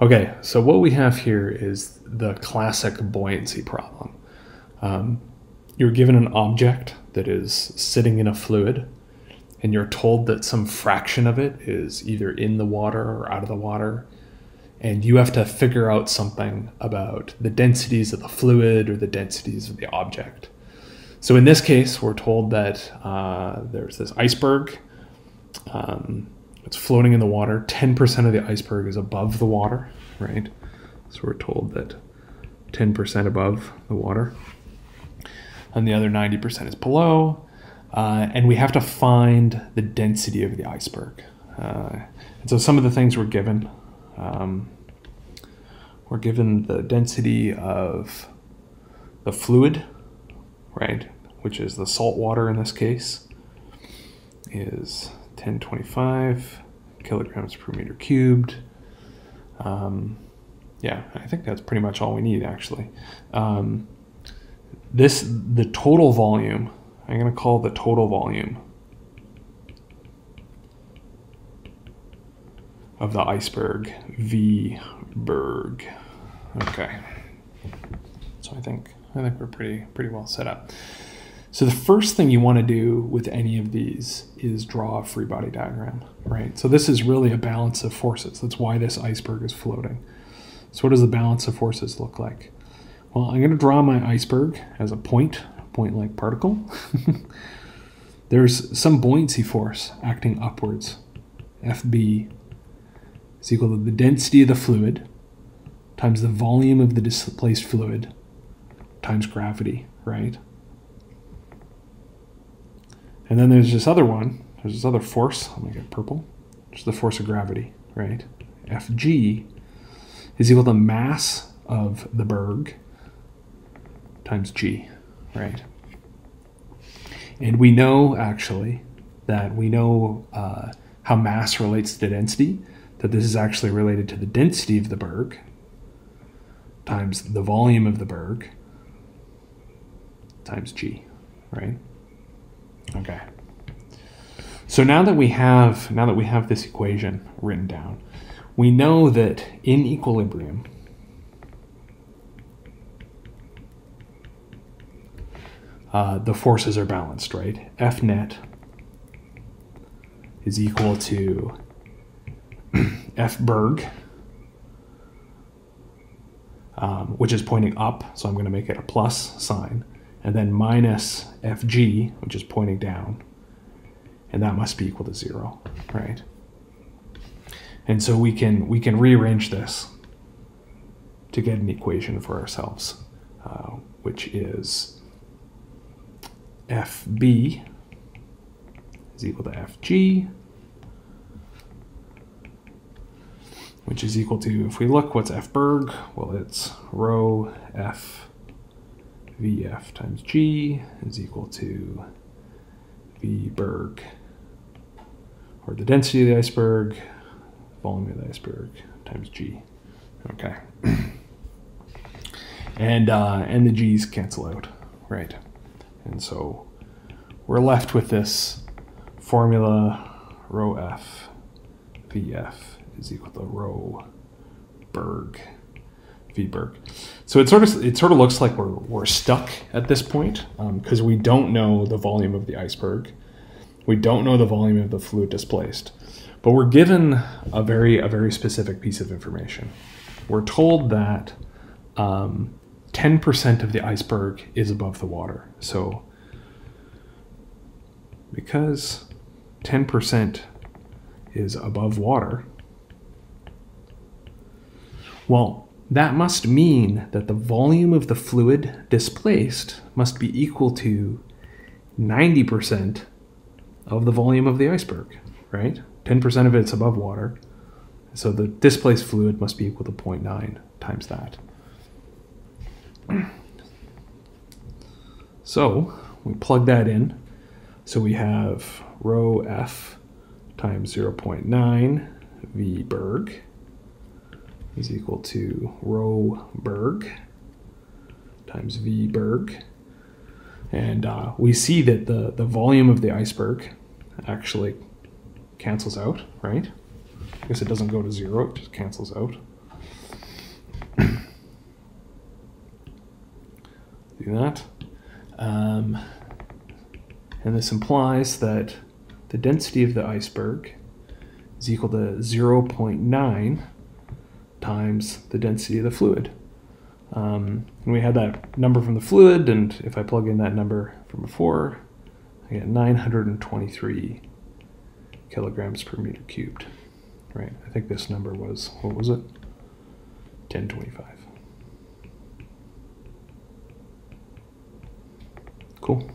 Okay, so what we have here is the classic buoyancy problem. Um, you're given an object that is sitting in a fluid, and you're told that some fraction of it is either in the water or out of the water, and you have to figure out something about the densities of the fluid or the densities of the object. So in this case, we're told that uh, there's this iceberg. Um, it's floating in the water. 10% of the iceberg is above the water, right? So we're told that 10% above the water. And the other 90% is below. Uh, and we have to find the density of the iceberg. Uh, and so some of the things we're given. Um, we're given the density of the fluid, right, which is the salt water in this case, is 1025 kilograms per meter cubed. Um, yeah, I think that's pretty much all we need actually. Um, this, the total volume, I'm going to call the total volume of the iceberg V berg. Okay. So I think I think we're pretty pretty well set up. So the first thing you want to do with any of these is draw a free body diagram, right? So this is really a balance of forces. That's why this iceberg is floating. So what does the balance of forces look like? Well, I'm going to draw my iceberg as a point, a point point-like particle. There's some buoyancy force acting upwards. FB is equal to the density of the fluid times the volume of the displaced fluid times gravity, right? And then there's this other one, there's this other force, let me get purple, which is the force of gravity, right? Fg is equal to mass of the berg times g, right? And we know actually that we know uh, how mass relates to density, that this is actually related to the density of the berg times the volume of the berg times g, right? Okay. So now that we have now that we have this equation written down, we know that in equilibrium uh, the forces are balanced, right? F net is equal to F berg, um, which is pointing up, so I'm going to make it a plus sign, and then minus Fg, which is pointing down, and that must be equal to zero, right? And so we can we can rearrange this to get an equation for ourselves, uh, which is FB is equal to FG, which is equal to, if we look, what's F berg? Well, it's rho F VF times G is equal to V berg, or the density of the iceberg, volume of the iceberg times G. Okay. and, uh, and the G's cancel out, right? And so we're left with this formula rho F VF is equal to rho berg v berg. So it sort of it sort of looks like we're we're stuck at this point because um, we don't know the volume of the iceberg, we don't know the volume of the fluid displaced, but we're given a very a very specific piece of information. We're told that 10% um, of the iceberg is above the water. So because 10% is above water, well, that must mean that the volume of the fluid displaced must be equal to 90% of the volume of the iceberg, right? 10% of it's above water. So the displaced fluid must be equal to 0.9 times that. So we plug that in. So we have rho f times 0.9 v berg is equal to rho Berg times V Berg. And uh, we see that the, the volume of the iceberg actually cancels out, right? I guess it doesn't go to zero, it just cancels out. Do that. Um, and this implies that the density of the iceberg is equal to 0.9 times the density of the fluid. Um, and we had that number from the fluid, and if I plug in that number from before, I get 923 kilograms per meter cubed. Right, I think this number was, what was it? 1025. Cool.